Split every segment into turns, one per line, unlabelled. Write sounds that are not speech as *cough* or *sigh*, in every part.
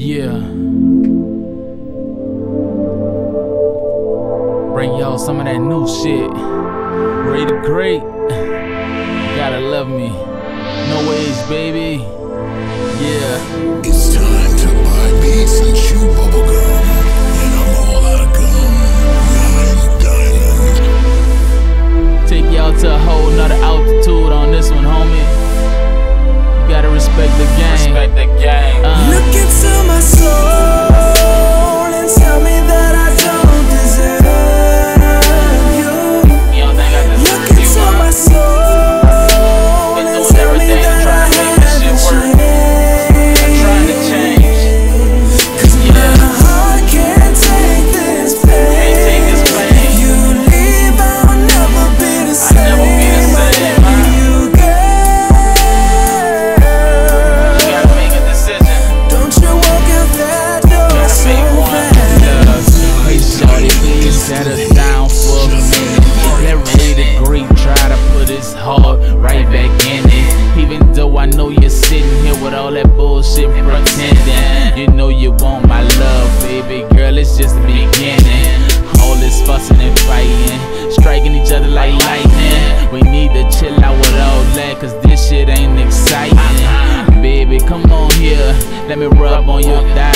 Yeah. Bring y'all some of that new shit. Ray the Great. You *laughs* gotta love me. No ways, baby. Yeah.
It's time to buy me some chew bubblegum. And I'm all out of gum. Nine diamond.
Take y'all to a whole nother altitude on this one, homie. You gotta respect the game.
Respect the game.
Uh,
Look into my soul
Want my love, baby girl, it's just the beginning. All this fussing and fighting, striking each other like lightning. We need to chill out with all that, cause this shit ain't exciting. Baby, come on here, let me rub on your thighs.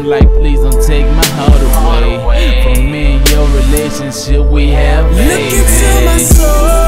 I'm like, please don't take my heart away. From me and your relationship we have,
Look
baby.
into my soul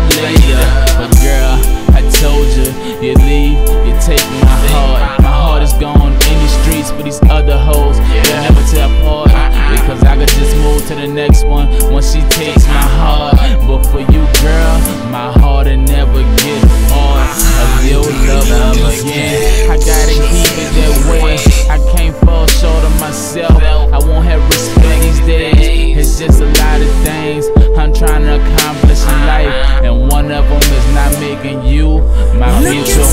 little later. But girl, I told you, you leave, you take my heart. My heart is gone in these streets for these other hoes. They'll never tear apart. Because I could just move to the next one once she takes my heart. But for you, girl, my heart will never get hard of your love again. I gotta keep it that way. I can't fall short of myself. I won't have respect these days. It's just a lot
Look into